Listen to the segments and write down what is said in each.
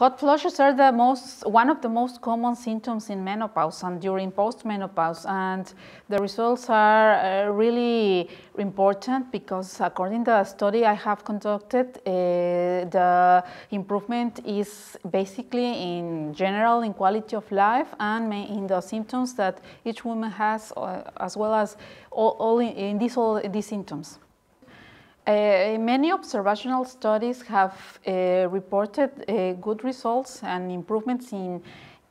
Hot flushes are the most, one of the most common symptoms in menopause and during postmenopause. And the results are uh, really important because according to the study I have conducted, uh, the improvement is basically in general in quality of life and in the symptoms that each woman has, uh, as well as all, all in, in these, all these symptoms. Uh, many observational studies have uh, reported uh, good results and improvements in,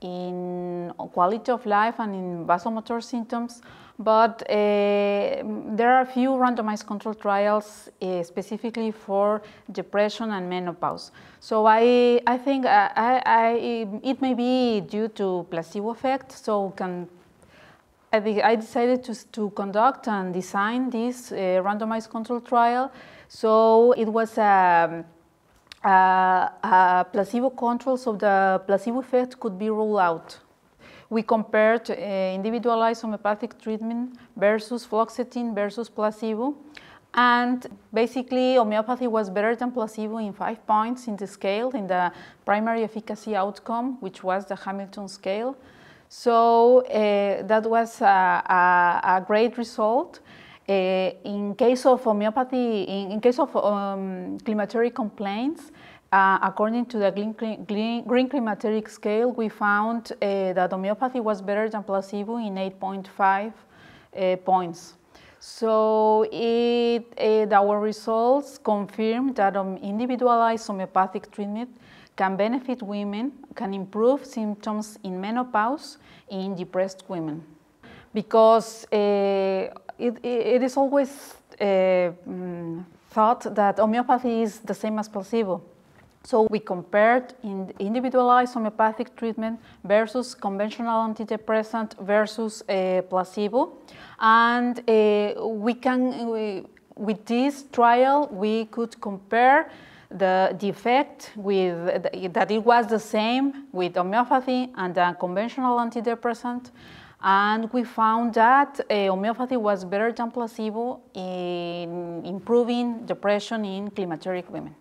in quality of life and in vasomotor symptoms, but uh, there are few randomized control trials uh, specifically for depression and menopause. So I, I think I, I, it may be due to placebo effect, so can I, I decided to, to, conduct and design this uh, randomized control trial. So it was a, a, a, placebo control, so the placebo effect could be ruled out. We compared uh, individualized homeopathic treatment versus fluoxetine versus placebo. And basically, homeopathy was better than placebo in five points in the scale, in the primary efficacy outcome, which was the Hamilton scale. So uh, that was a, a, a great result. Uh, in case of homeopathy, in, in case of um, complaints, uh, according to the Greene, Greene, Greene, climateric scale, we found uh, that homeopathy was better than placebo in 8.5 uh, points. So it, uh, our results confirm that um, individualized homeopathic treatment can benefit women, can improve symptoms in menopause in depressed women. Because uh, it, it is always uh, mm, thought that homeopathy is the same as placebo. So we compared in individualized homeopathic treatment versus conventional antidepressant versus uh, placebo. And uh, we can, we, with this trial, we could compare the, the effect with, that it was the same with homeopathy and a conventional antidepressant. And we found that uh, homeopathy was better than placebo in improving depression in climateric women.